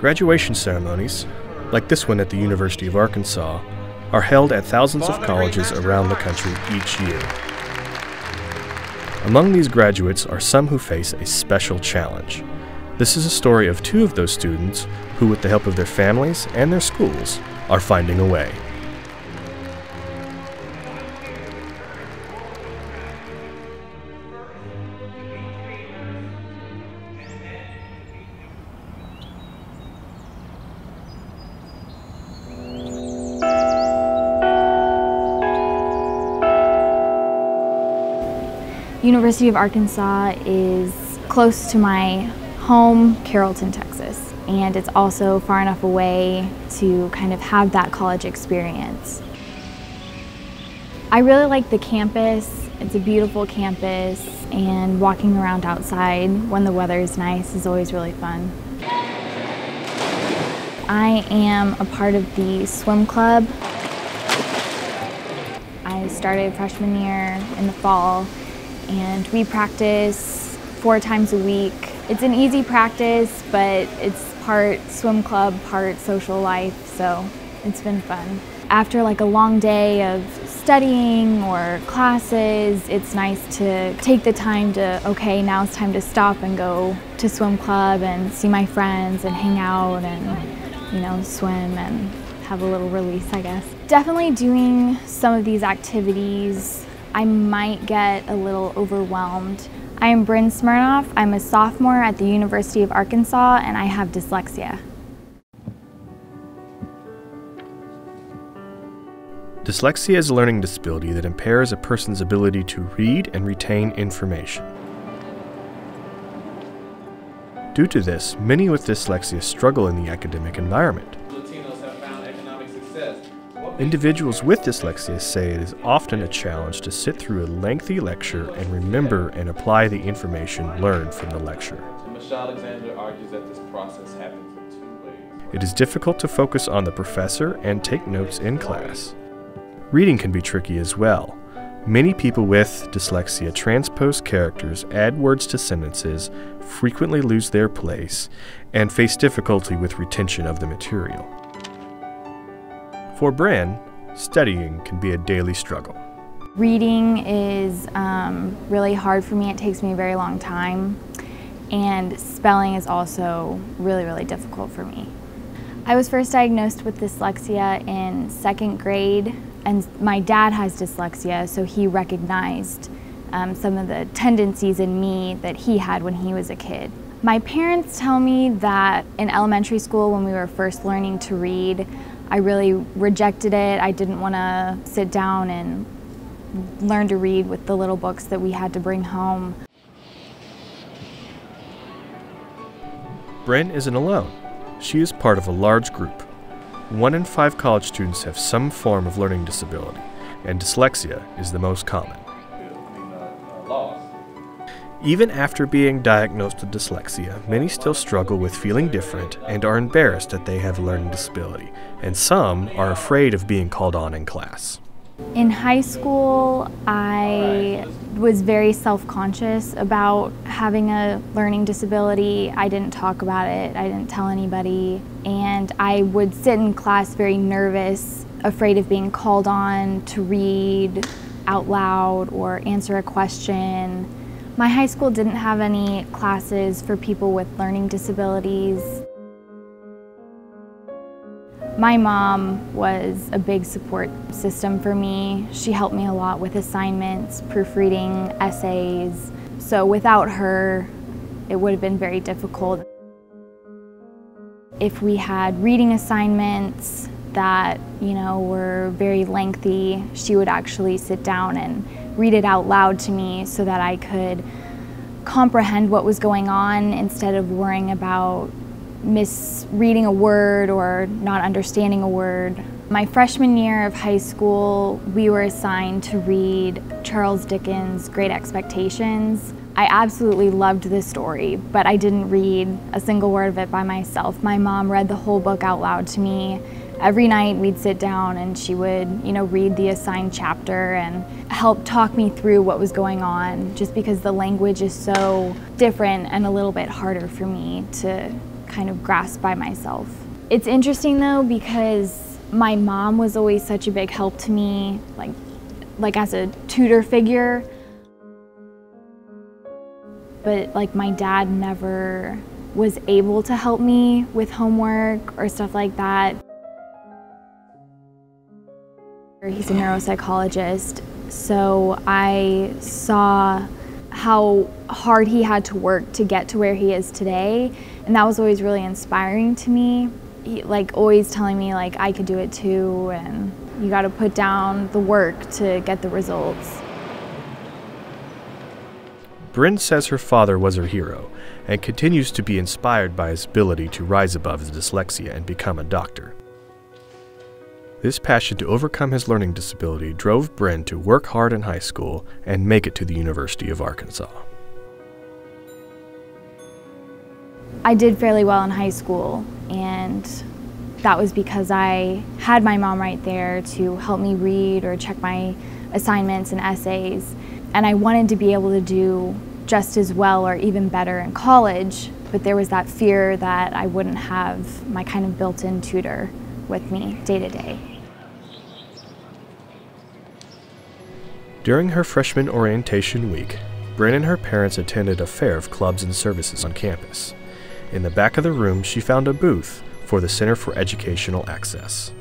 Graduation ceremonies, like this one at the University of Arkansas, are held at thousands of colleges around the country each year. Among these graduates are some who face a special challenge. This is a story of two of those students who, with the help of their families and their schools, are finding a way. University of Arkansas is close to my home, Carrollton, Texas, and it's also far enough away to kind of have that college experience. I really like the campus. It's a beautiful campus, and walking around outside when the weather is nice is always really fun. I am a part of the swim club. I started freshman year in the fall and we practice four times a week. It's an easy practice, but it's part swim club, part social life, so it's been fun. After like a long day of studying or classes, it's nice to take the time to, okay, now it's time to stop and go to swim club and see my friends and hang out and, you know, swim and have a little release, I guess. Definitely doing some of these activities I might get a little overwhelmed. I am Bryn Smirnoff. I'm a sophomore at the University of Arkansas and I have dyslexia. Dyslexia is a learning disability that impairs a person's ability to read and retain information. Due to this, many with dyslexia struggle in the academic environment. Individuals with dyslexia say it is often a challenge to sit through a lengthy lecture and remember and apply the information learned from the lecture. Michelle Alexander argues that this process happens in two ways. It is difficult to focus on the professor and take notes in class. Reading can be tricky as well. Many people with dyslexia transpose characters, add words to sentences, frequently lose their place, and face difficulty with retention of the material. For Bryn, studying can be a daily struggle. Reading is um, really hard for me. It takes me a very long time. And spelling is also really, really difficult for me. I was first diagnosed with dyslexia in second grade, and my dad has dyslexia, so he recognized um, some of the tendencies in me that he had when he was a kid. My parents tell me that in elementary school, when we were first learning to read, I really rejected it. I didn't want to sit down and learn to read with the little books that we had to bring home. Bryn isn't alone. She is part of a large group. One in five college students have some form of learning disability, and dyslexia is the most common. Even after being diagnosed with dyslexia, many still struggle with feeling different and are embarrassed that they have a learning disability, and some are afraid of being called on in class. In high school, I was very self conscious about having a learning disability. I didn't talk about it, I didn't tell anybody, and I would sit in class very nervous, afraid of being called on to read out loud or answer a question. My high school didn't have any classes for people with learning disabilities. My mom was a big support system for me. She helped me a lot with assignments, proofreading, essays. So without her, it would have been very difficult. If we had reading assignments that, you know, were very lengthy, she would actually sit down and read it out loud to me so that I could comprehend what was going on instead of worrying about misreading a word or not understanding a word. My freshman year of high school, we were assigned to read Charles Dickens' Great Expectations. I absolutely loved this story, but I didn't read a single word of it by myself. My mom read the whole book out loud to me every night we'd sit down and she would, you know, read the assigned chapter and help talk me through what was going on just because the language is so different and a little bit harder for me to kind of grasp by myself. It's interesting though because my mom was always such a big help to me, like, like as a tutor figure. But like my dad never was able to help me with homework or stuff like that. He's a neuropsychologist, so I saw how hard he had to work to get to where he is today, and that was always really inspiring to me. He, like always telling me like I could do it too, and you got to put down the work to get the results. Bryn says her father was her hero and continues to be inspired by his ability to rise above his dyslexia and become a doctor. This passion to overcome his learning disability drove Bryn to work hard in high school and make it to the University of Arkansas. I did fairly well in high school, and that was because I had my mom right there to help me read or check my assignments and essays. And I wanted to be able to do just as well or even better in college, but there was that fear that I wouldn't have my kind of built in tutor with me day to day. During her freshman orientation week, Bryn and her parents attended a fair of clubs and services on campus. In the back of the room, she found a booth for the Center for Educational Access.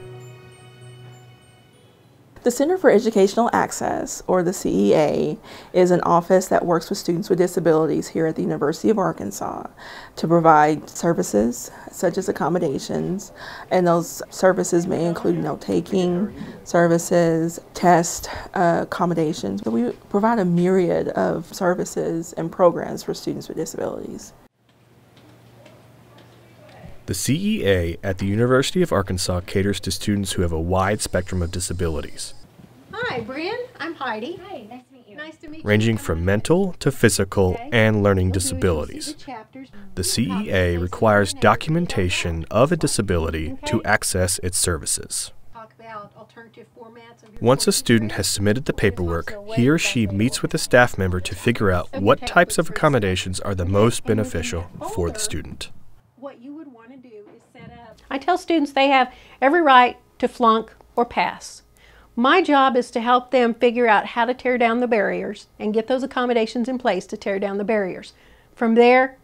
The Center for Educational Access, or the CEA, is an office that works with students with disabilities here at the University of Arkansas to provide services such as accommodations, and those services may include note taking services, test uh, accommodations. So we provide a myriad of services and programs for students with disabilities. The CEA at the University of Arkansas caters to students who have a wide spectrum of disabilities. Hi, Bryn. I'm Heidi. Hi, nice to meet you. Nice to meet Ranging from mental to physical Okay. and learning What we'll do is you'll see disabilities. the. The CEA requires documentation of a disability to access its services. Talk about alternative formats of your Once a student has submitted the paperwork, he or she meets with a staff member to figure out what types of accommodations are the most beneficial for the student. What you would want to do is set up. I tell students they have every right to flunk or pass. My job is to help them figure out how to tear down the barriers and get those accommodations in place to tear down the barriers. From there,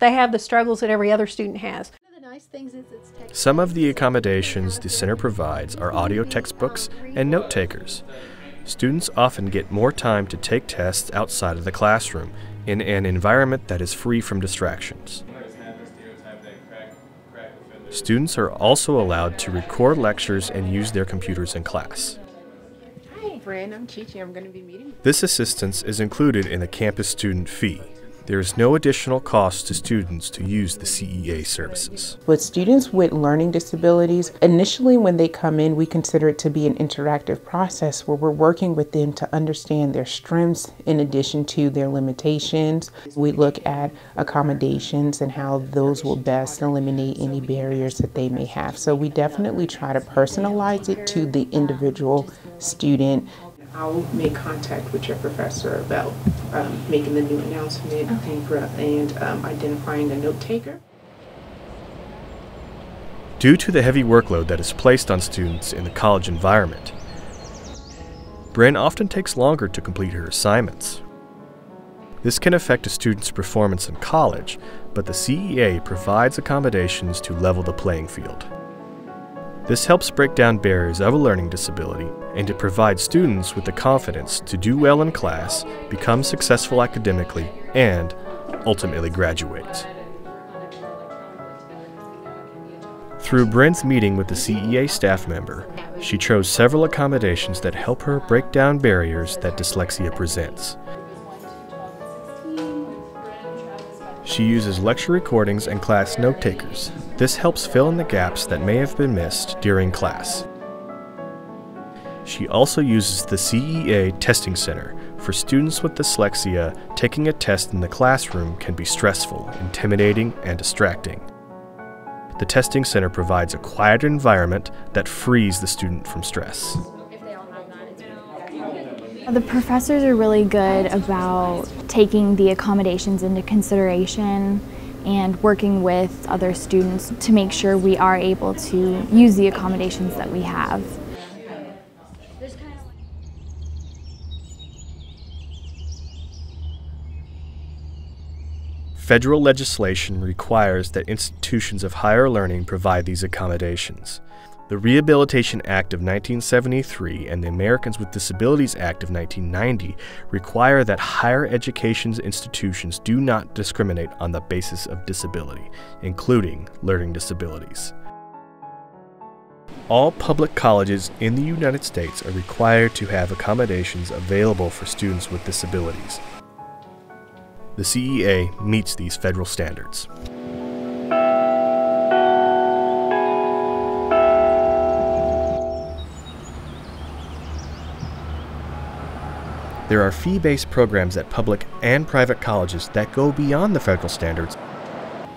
they have the struggles that every other student has. One of the nice things is it's tech- Some of the accommodations the center provides are audio textbooks and note takers. Students often get more time to take tests outside of the classroom in an environment that is free from distractions. Students are also allowed to record lectures and use their computers in class. Hi, Bryn. I'm Chichi. I'm going to be meeting. This assistance is included in the campus student fee. There is no additional cost to students to use the CEA services. With students with learning disabilities, initially when they come in, we consider it to be an interactive process where we're working with them to understand their strengths in addition to their limitations. We look at accommodations and how those will best eliminate any barriers that they may have. So we definitely try to personalize it to the individual student I'll make contact with your professor about um, making the new announcement and, and um, identifying a note taker. Due to the heavy workload that is placed on students in the college environment, Bryn often takes longer to complete her assignments. This can affect a student's performance in college, but the CEA provides accommodations to level the playing field. This helps break down barriers of a learning disability and it provides students with the confidence to do well in class, become successful academically, and ultimately graduate. Through Bryn's meeting with the CEA staff member, she chose several accommodations that help her break down barriers that dyslexia presents. She uses lecture recordings and class note takers. This helps fill in the gaps that may have been missed during class. She also uses the CEA Testing Center. For students with dyslexia, taking a test in the classroom can be stressful, intimidating, and distracting. The Testing Center provides a quiet environment that frees the student from stress. The professors are really good about taking the accommodations into consideration and working with other students to make sure we are able to use the accommodations that we have. Federal legislation requires that institutions of higher learning provide these accommodations. The Rehabilitation Act of 1973 and the Americans with Disabilities Act of 1990 require that higher education institutions do not discriminate on the basis of disability, including learning disabilities. All public colleges in the United States are required to have accommodations available for students with disabilities. The CEA meets these federal standards. There are fee based programs at public and private colleges that go beyond the federal standards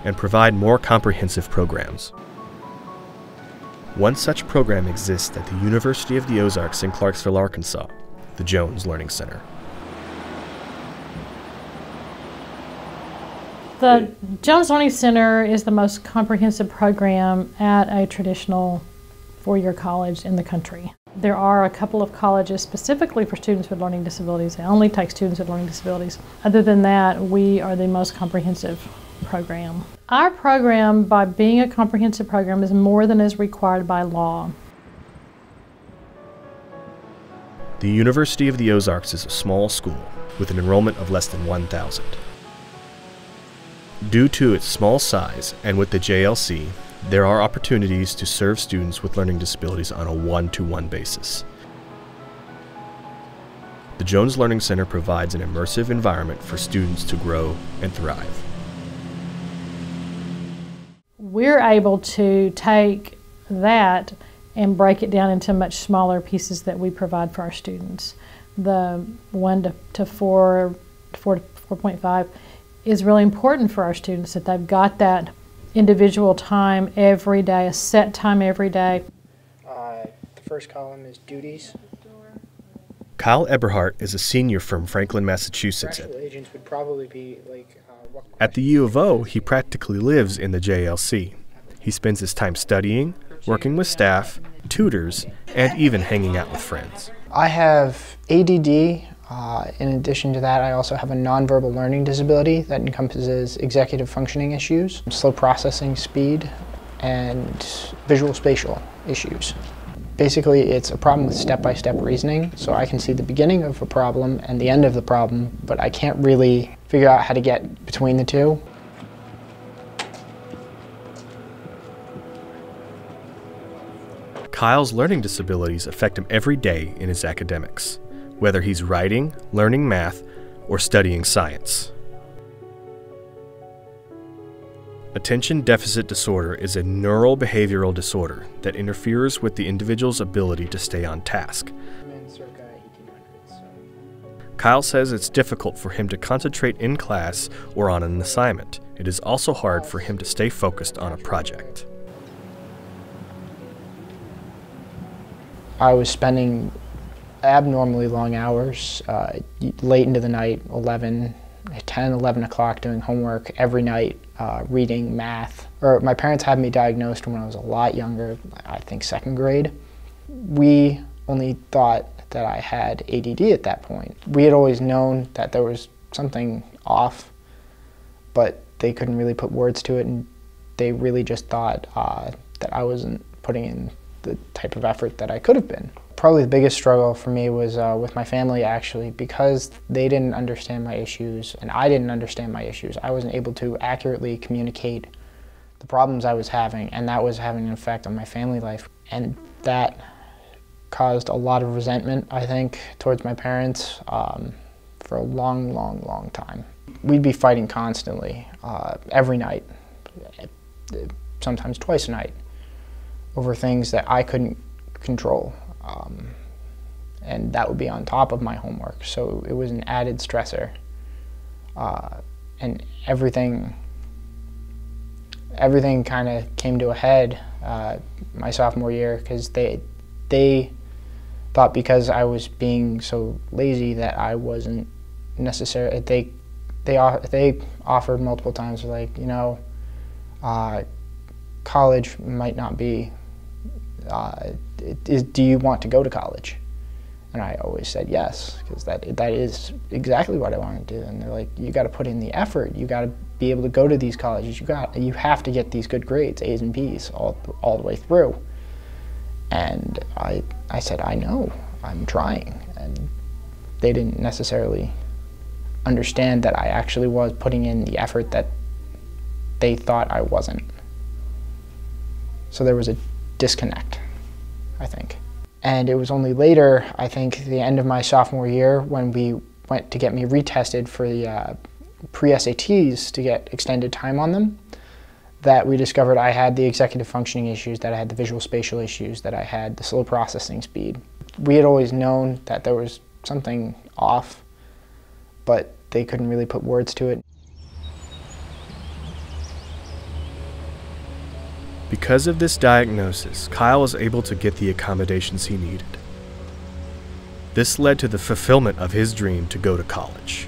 and provide more comprehensive programs. One such program exists at the University of the Ozarks in Clarksville, Arkansas, the Jones Learning Center. The Jones Learning Center is the most comprehensive program at a traditional four-year college in the country. There are a couple of colleges specifically for students with learning disabilities. They only take students with learning disabilities. Other than that, we are the most comprehensive program. Our program, by being a comprehensive program, is more than is required by law. The University of the Ozarks is a small school with an enrollment of less than 1,000. Due to its small size and with the JLC, there are opportunities to serve students with learning disabilities on a one to one basis. The Jones Learning Center provides an immersive environment for students to grow and thrive. We're able to take that and break it down into much smaller pieces that we provide for our students. The 1 to, to 4, 4 to 4.5 is really important for our students that they've got that individual time every day, a set time every day. Uh, the first column is duties. Kyle Eberhardt is a senior from Franklin, Massachusetts. agents would probably be like. Uh, At the U of O, he practically lives in the JLC. He spends his time studying, working with staff, tutors, and even hanging out with friends. I have ADD, uh, in addition to that, I also have a nonverbal learning disability that encompasses executive functioning issues, slow processing speed, and visual spatial issues. Basically, it's a problem with step-by-step reasoning, so I can see the beginning of a problem and the end of the problem, but I can't really figure out how to get between the two. Kyle's learning disabilities affect him every day in his academics whether he's writing, learning math, or studying science. Attention deficit disorder is a neurobehavioral disorder that interferes with the individual's ability to stay on task. Kyle says it's difficult for him to concentrate in class or on an assignment. It is also hard for him to stay focused on a project. I was spending abnormally long hours, uh, late into the night, 11, 10, 11 o'clock doing homework every night, uh, reading math. Or my parents had me diagnosed when I was a lot younger, I think second grade. We only thought that I had ADD at that point. We had always known that there was something off, but they couldn't really put words to it, and they really just thought uh, that I wasn't putting in the type of effort that I could have been probably the biggest struggle for me was uh, with my family actually because they didn't understand my issues and I didn't understand my issues. I wasn't able to accurately communicate the problems I was having and that was having an effect on my family life. And that caused a lot of resentment, I think, towards my parents um, for a long, long, long time. We'd be fighting constantly, uh, every night, sometimes twice a night, over things that I couldn't control. Um, and that would be on top of my homework. So it was an added stressor. Uh, and everything, everything kind of came to a head uh, my sophomore year because they, they thought because I was being so lazy that I wasn't necessarily, they they they offered multiple times, like you know, uh, college might not be. Uh, is, do you want to go to college? And I always said yes, because that that is exactly what I want to do. And they're like, you got to put in the effort. You got to be able to go to these colleges. You got you have to get these good grades, A's and B's, all all the way through. And I I said, I know, I'm trying, and they didn't necessarily understand that I actually was putting in the effort that they thought I wasn't. So there was a disconnect, I think. And it was only later, I think, the end of my sophomore year when we went to get me retested for the uh, pre-SATs to get extended time on them, that we discovered I had the executive functioning issues, that I had the visual spatial issues, that I had the slow processing speed. We had always known that there was something off, but they couldn't really put words to it. Because of this diagnosis, Kyle was able to get the accommodations he needed. This led to the fulfillment of his dream to go to college.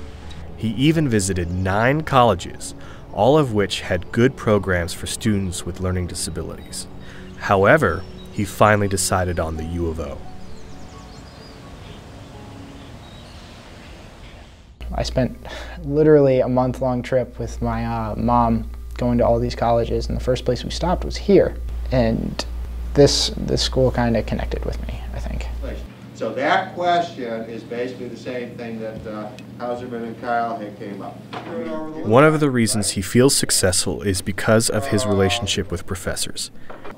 He even visited nine colleges, all of which had good programs for students with learning disabilities. However, he finally decided on the U of O. I spent literally a month long trip with my uh, mom going to all these colleges, and the first place we stopped was here. And this, this school kind of connected with me, I think. So that question is basically the same thing that uh, Hauserman and Kyle had came up. One of the reasons he feels successful is because of his relationship with professors.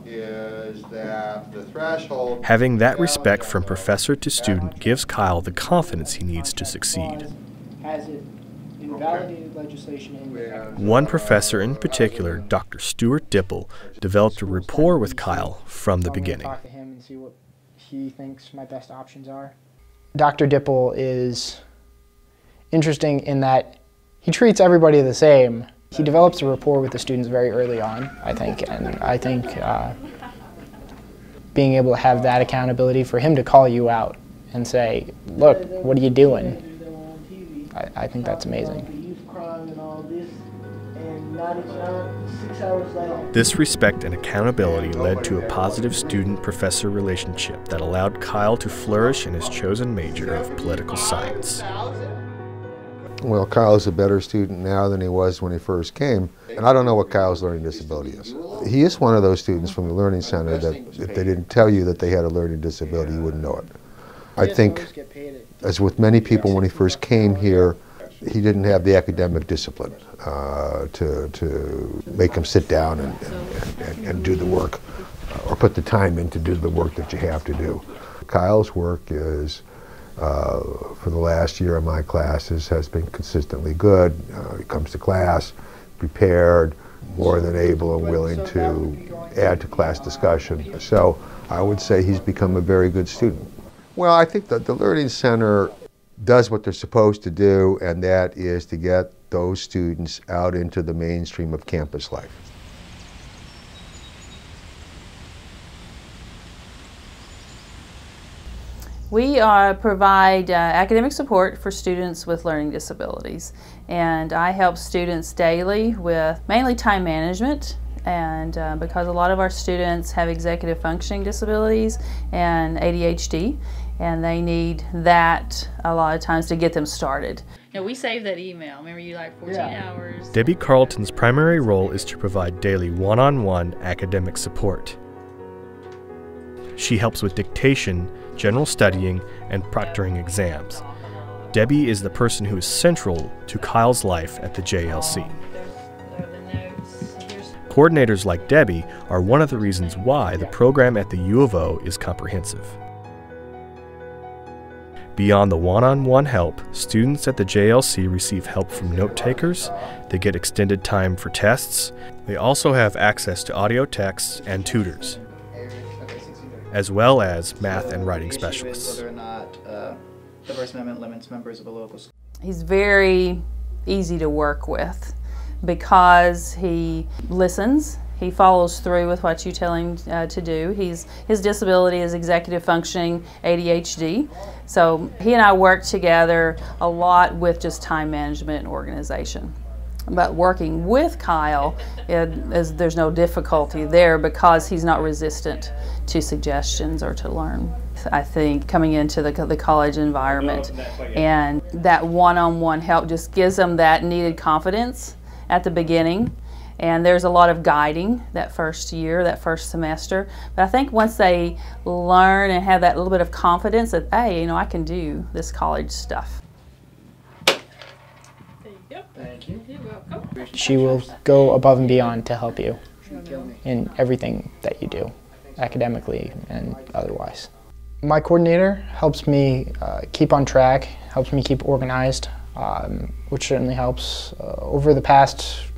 Is that the threshold Having that respect from professor to student gives Kyle the confidence he needs to succeed. Has it invalidated legislation in One professor in particular, Dr. Stuart Dipple, developed a rapport with Kyle from the beginning. Talk to him and see what he thinks my best options are. Dr. Dipple is interesting in that he treats everybody the same. He develops a rapport with the students very early on, I think, and I think uh, being able to have that accountability for him to call you out and say, look, what are you doing? I, I think that's amazing. This respect and accountability led to a positive student professor relationship that allowed Kyle to flourish in his chosen major of political science. Well, Kyle is a better student now than he was when he first came, and I don't know what Kyle's learning disability is. He is one of those students from the Learning Center that if they didn't tell you that they had a learning disability, you wouldn't know it. I think, as with many people when he first came here, he didn't have the academic discipline uh, to, to make him sit down and, and, and, and do the work or put the time in to do the work that you have to do. Kyle's work is, uh, for the last year of my classes, has been consistently good. Uh, he comes to class prepared, more than able and willing to add to class discussion. So I would say he's become a very good student. Well, I think that the Learning Center does what they're supposed to do, and that is to get those students out into the mainstream of campus life. We uh, provide uh, academic support for students with learning disabilities and I help students daily with mainly time management and uh, because a lot of our students have executive functioning disabilities and ADHD and they need that a lot of times to get them started. Now we saved that email. Remember you like 14 yeah. hours. Debbie Carlton's primary role is to provide daily one-on-one academic support. She helps with dictation, general studying, and proctoring exams. Debbie is the person who is central to Kyle's life at the JLC. Coordinators like Debbie are one of the reasons why the program at the U of O is comprehensive. Beyond the one on one help, students at the JLC receive help from note takers, they get extended time for tests, they also have access to audio texts and tutors, as well as math and writing specialists. Uh, the First Amendment limits members of a local school. He's very easy to work with because he listens, He follows through with what you tell him uh, to do. He's, his disability is executive functioning ADHD. So he and I work together a lot with just time management and organization. But working with Kyle, it, is, there's no difficulty there because he's not resistant to suggestions or to learn. I think coming into the, the college environment and that one-on-one help just gives them that needed confidence at the beginning and there's a lot of guiding that first year, that first semester. But I think once they learn and have that little bit of confidence that, hey, you know, I can do this college stuff. Thank you. You're welcome. She will go above and beyond to help you in everything that you do, academically and otherwise. My coordinator helps me uh, keep on track, helps me keep organized, um, which certainly helps. Uh, over the past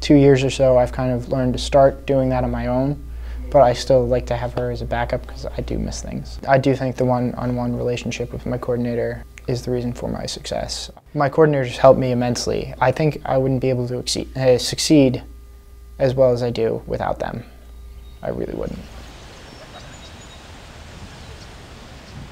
two years or so, I've kind of learned to start doing that on my own, but I still like to have her as a backup because I do miss things. I do think the one-on-one -on -one relationship with my coordinator is the reason for my success. My coordinators helped me immensely. I think I wouldn't be able to exceed, uh, succeed as well as I do without them. I really wouldn't.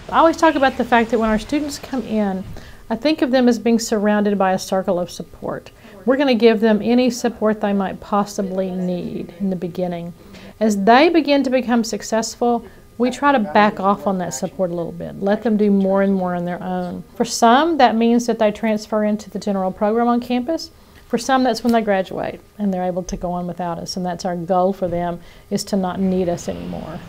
I always talk about the fact that when our students come in, I think of them as being surrounded by a circle of support. We're going to give them any support they might possibly need in the beginning. As they begin to become successful, we try to back off on that support a little bit, let them do more and more on their own. For some, that means that they transfer into the general program on campus. For some, that's when they graduate and they're able to go on without us, and that's our goal for them is to not need us anymore.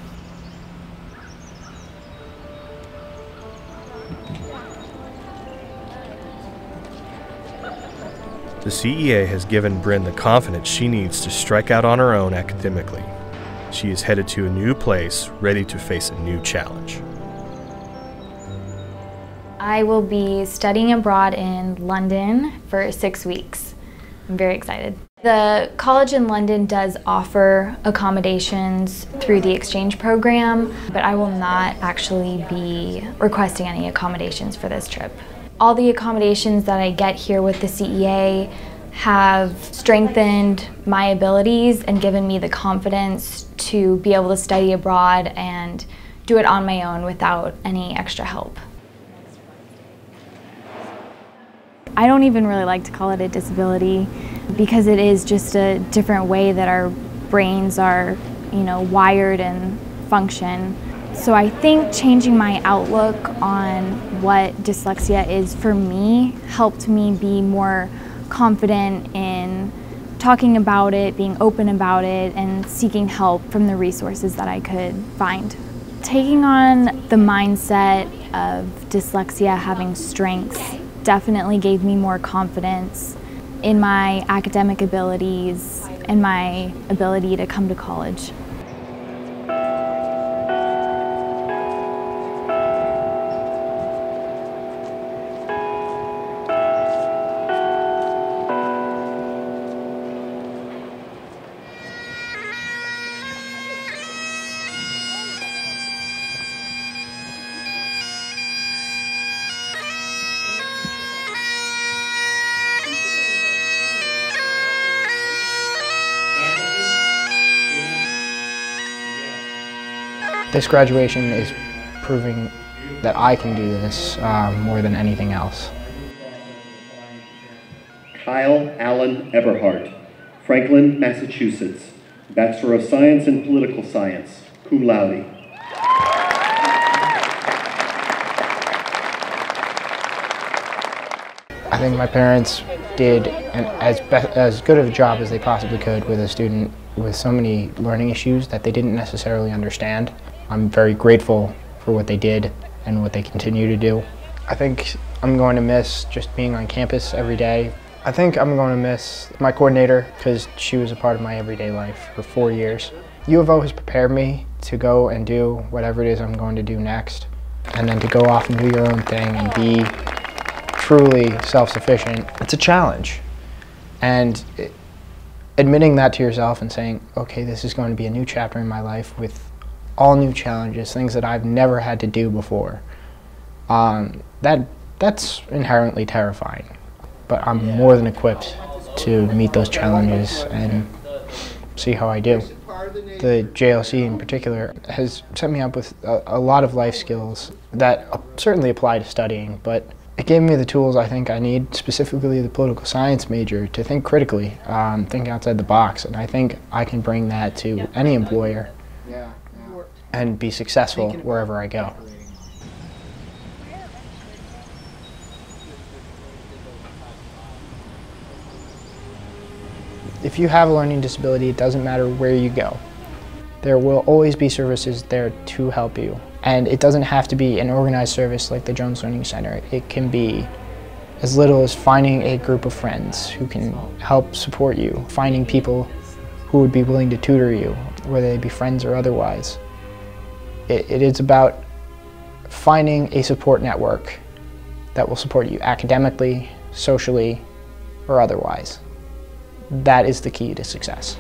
The CEA has given Bryn the confidence she needs to strike out on her own academically. She is headed to a new place, ready to face a new challenge. I will be studying abroad in London for six weeks. I'm very excited. The college in London does offer accommodations through the exchange program, but I will not actually be requesting any accommodations for this trip all the accommodations that I get here with the CEA have strengthened my abilities and given me the confidence to be able to study abroad and do it on my own without any extra help. I don't even really like to call it a disability because it is just a different way that our brains are, you know, wired and function. So I think changing my outlook on what dyslexia is for me helped me be more confident in talking about it, being open about it, and seeking help from the resources that I could find. Taking on the mindset of dyslexia having strengths definitely gave me more confidence in my academic abilities and my ability to come to college. This graduation is proving that I can do this uh, more than anything else. Kyle Allen Eberhardt, Franklin, Massachusetts, Bachelor of Science in Political Science, cum laude. I think my parents did an, as, as good of a job as they possibly could with a student with so many learning issues that they didn't necessarily understand. I'm very grateful for what they did and what they continue to do. I think I'm going to miss just being on campus every day. I think I'm going to miss my coordinator because she was a part of my everyday life for four years. U of O has prepared me to go and do whatever it is I'm going to do next and then to go off and do your own thing and be truly self-sufficient. It's a challenge. And it, admitting that to yourself and saying, okay, this is going to be a new chapter in my life with all new challenges, things that I've never had to do before. Um, that that's inherently terrifying, but I'm yeah. more than equipped to meet those challenges and see how I do. The JLC in particular has set me up with a, a lot of life skills that certainly apply to studying, but it gave me the tools I think I need, specifically the political science major, to think critically, um, think outside the box, and I think I can bring that to any employer and be successful wherever I go. If you have a learning disability, it doesn't matter where you go. There will always be services there to help you. And it doesn't have to be an organized service like the Jones Learning Center. It can be as little as finding a group of friends who can help support you, finding people who would be willing to tutor you, whether they be friends or otherwise. it, it is about finding a support network that will support you academically, socially, or otherwise. That is the key to success.